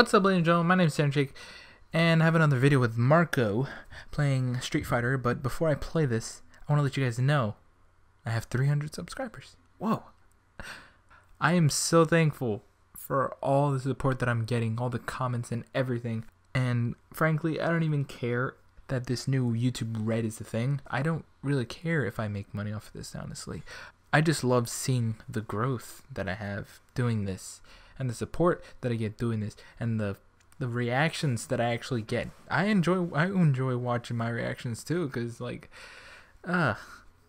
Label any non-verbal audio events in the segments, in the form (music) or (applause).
What's up, ladies and gentlemen? My name is Jake, and I have another video with Marco playing Street Fighter. But before I play this, I want to let you guys know I have 300 subscribers. Whoa! I am so thankful for all the support that I'm getting, all the comments and everything. And frankly, I don't even care that this new YouTube Red is the thing. I don't really care if I make money off of this, honestly. I just love seeing the growth that I have doing this and the support that I get doing this and the the reactions that I actually get. I enjoy I enjoy watching my reactions too cuz like uh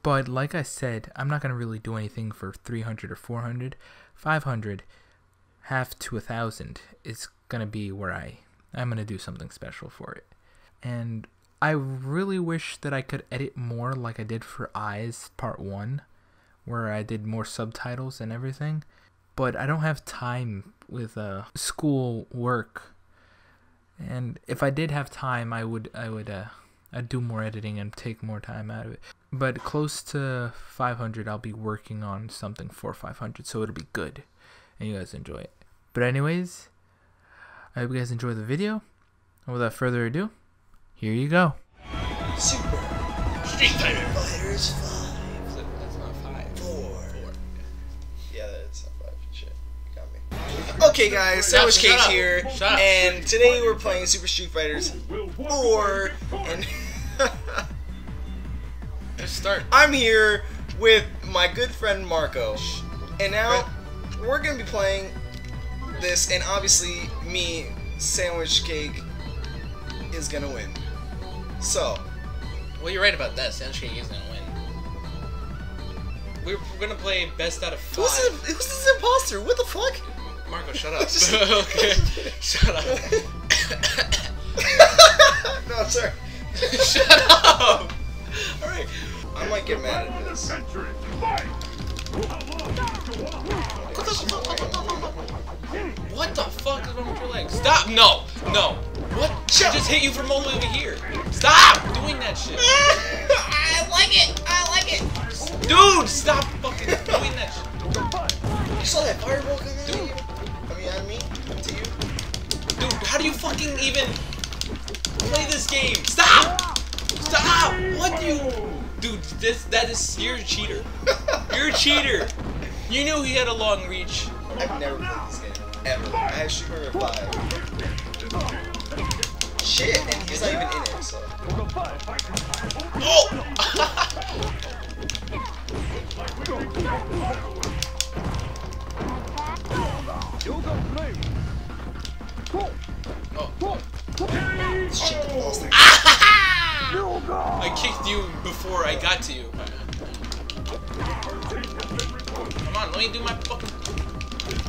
but like I said, I'm not going to really do anything for 300 or 400. 500 half to a 1000 is going to be where I I'm going to do something special for it. And I really wish that I could edit more like I did for Eyes Part 1 where I did more subtitles and everything. But I don't have time with uh, school work. And if I did have time, I would I would uh, I'd do more editing and take more time out of it. But close to 500, I'll be working on something for 500, so it'll be good, and you guys enjoy it. But anyways, I hope you guys enjoy the video. And without further ado, here you go. Super Street Fighter. Fighters Okay, guys, Sandwich Cakes here. And today we're playing Super Street Fighters 4. And Let's start. (laughs) I'm here with my good friend Marco. And now we're going to be playing this. And obviously, me, Sandwich Cake, is going to win. So, Well, you're right about that. Sandwich Cake is gonna win. We're, we're gonna play best out of five. who's this, who's this imposter? What the fuck? Marco, shut up. (laughs) okay, shut up. (laughs) (laughs) no, sir. shut up. Alright. I might get mad at this. What the fuck is wrong with your legs? Stop! No, no. What? I just hit you from all the way over here. Stop doing that shit. I like it! I like it! Dude, stop fucking doing that shit. You saw that fireball coming at Dude. Dude, how do you fucking even play this game? Stop! Stop! What do you... Dude, this, that is... You're a cheater. You're a cheater. You knew he had a long reach. I've never played this game. Ever. I have Super Mario 5. Shit, and he's not even in it, so. Oh! (laughs) (laughs) oh. I kicked you before I got to you. Come on, let me do my fucking...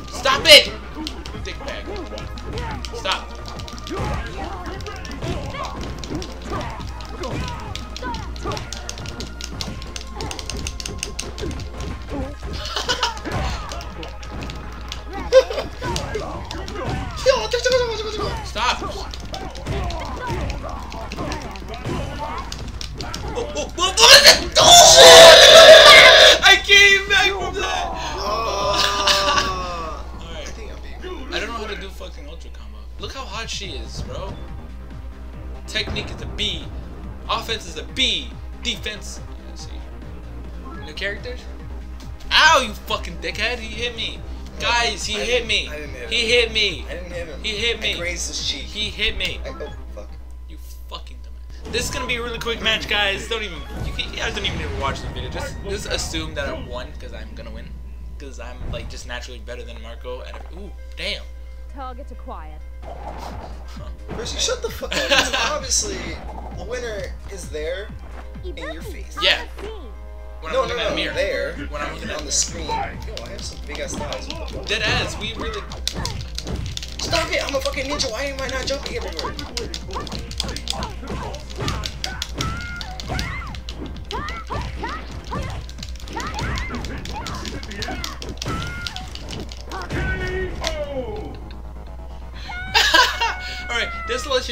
Stop it! Stop. B. Defense. Let's see. New characters? Ow, you fucking dickhead. He hit me. Guys, he I hit me. I didn't hit He him. hit me. I didn't hit him. He hit me. I grazed his cheek. He hit me. I, oh, fuck. You fucking dumbass. This is gonna be a really quick match, guys. Don't even you, can, guys don't even need to watch the video. Just just assume that I won because I'm gonna win. Because I'm like just naturally better than Marco. And ooh, damn. Target acquired. Percy, shut the fuck up. 'cause (laughs) Obviously, the winner is there in your face. Yeah. When No, I'm no, looking no, at a mirror. there. When I'm looking on the screen. Yo, I have some big ass thighs. Dead ass. We really. Stop it! I'm a fucking ninja. Why am I not jumping everywhere?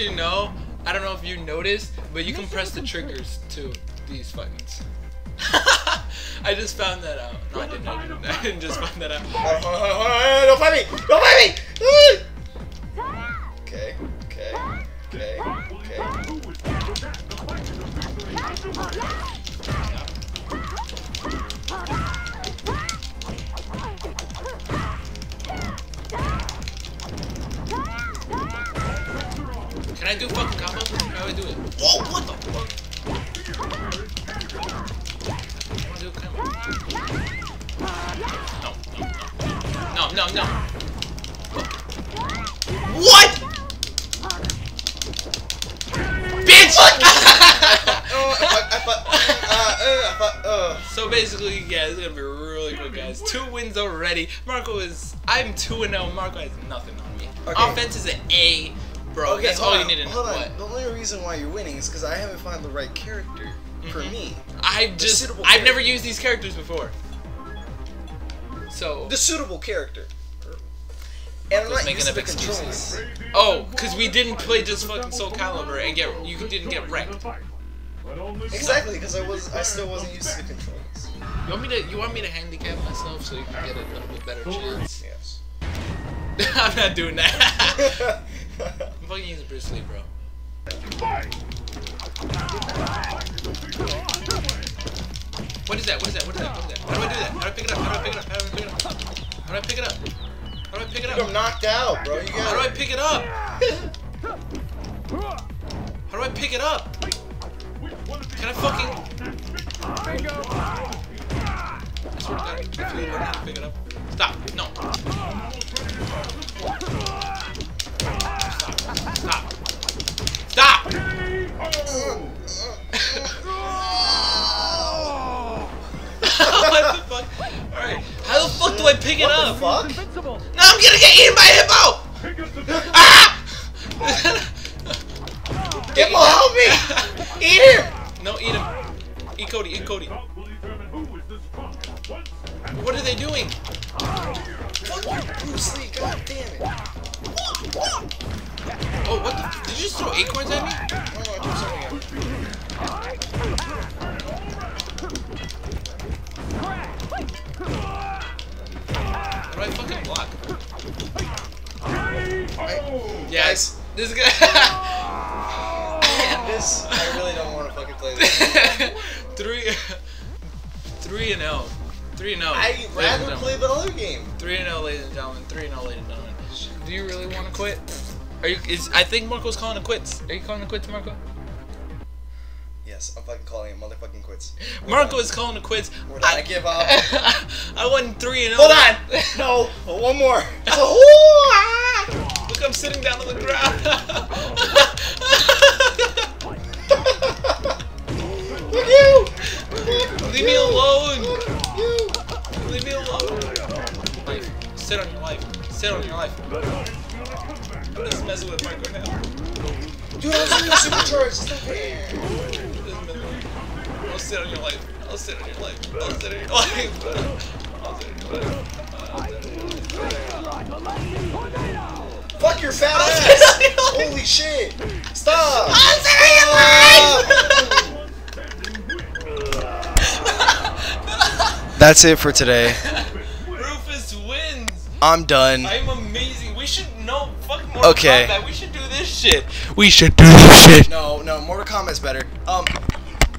you know, I don't know if you noticed, but you can press the triggers to these buttons. (laughs) I just found that out. No, I didn't. I didn't, (laughs) I didn't just find that out. (laughs) Don't fight me! Don't fight me! Okay, okay, okay, okay. I do fucking combos? How do I do it? Whoa, what the fuck? I wanna do a combo. No, no, no. No, no, no. What? Bitch! So basically, yeah, this is gonna be really good, guys. Two wins already. Marco is. I'm two and zero. Marco has nothing on me. Okay. Offense is an A, bro. Okay, That's all on, you need to know. hold on. What? The only reason why you're winning is because I haven't found the right character for Mhm. me. I've The just I've never used these characters before. So. The suitable character. And I'm not making up the excuses. controls. Oh, because we didn't play just fucking Soul Calibur and get you didn't get wrecked. Exactly, because I was, I still wasn't used to the controls. You want me to? You want me to handicap myself so you can get a little bit better chance? Yes. (laughs) I'm not doing that. (laughs) I'm fucking using Bruce Lee, bro. What is that? What is that? What is that? What is that? How do I do that? How do I pick it up? How do I pick it up? How do I pick it up? How do I pick it up? How do I pick it I'm knocked out, bro. You got How do I pick it up? How do I pick it up? Can I fucking? I swear to God, if you learn how to pick it up. Stop! No! Stop! Stop! what the fuck? Alright, how the fuck do I pick it up? the fuck? No, I'm gonna get eaten by a hippo! (laughs) Ah! Hippo, help me! Eat him! no, eat him. Eat Cody, eat Cody. What are they doing? Fuck you, Bruce Lee, god damn it. Oh, what the? Did you just throw acorns at me? Oh, no, do something again. How do I fucking block? I, Yes. This is (laughs) good. this, I really don't want to fucking play this. (laughs) three, three and zero. Three and zero. I'd ladies and rather play the other game. Three and zero, ladies and gentlemen. Three and zero, ladies and gentlemen. Do you really want to quit? Are you? Is I think Marco's calling it quits. Are you calling it quits, Marco? Yes, I'm fucking calling it motherfucking quits. (laughs) We're Marco done. is calling it quits. We're done. I give up. (laughs) I won three and. Hold oh. on! No, one more. (laughs) Look, I'm sitting down on the ground. Look you! Leave me alone. You! Leave me alone. Sit on your life. Sit on your life. I'm messing with Marco now. Dude, I was doing supercharged. It's not fair. Just messing with- I'll sit on your life. I'll sit on your life. I'll sit on your life. I'll sit on your life. I'll sit on your life. Fuck your fat ass! Holy shit! Stop! I'll sit on. That's it for today. (laughs) Rufus wins. I'm done. I'm. We should know fucking more Okay. Kombat. We should do this shit. We should do this shit. No, no, Mortal Kombat's better. Um,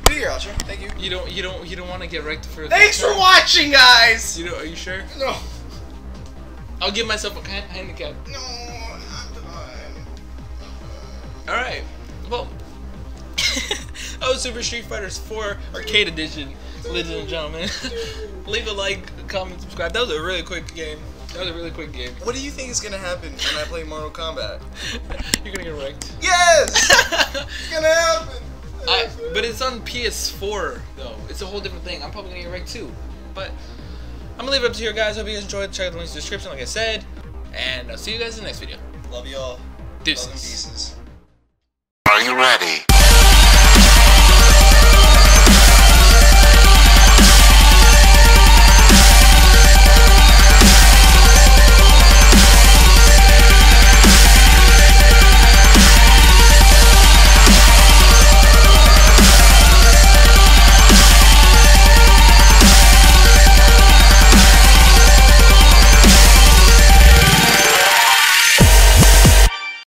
do your outro. Thank you. You don't. You don't. You don't want to get wrecked for. Thanks for watching, guys! You know? Are you sure? No. I'll give myself a hand- handicap. No, I'm done. All right. Well, that was (laughs) Super Street Fighters 4 Arcade Edition, ladies and gentlemen. (laughs) Leave a like, comment, subscribe. That was a really quick game. That was a really quick game. What do you think is gonna happen when I play Mortal Kombat? (laughs) You're gonna get wrecked. Yes! (laughs) it's gonna happen! I, but it's on PS4 though. It's a whole different thing. I'm probably gonna get wrecked too. But I'm gonna leave it up to you guys. Hope you guys enjoyed. Check out the links in the description, like I said. And I'll see you guys in the next video. Love y'all. Love and pieces. Are you ready?